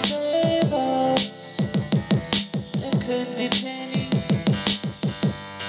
I'm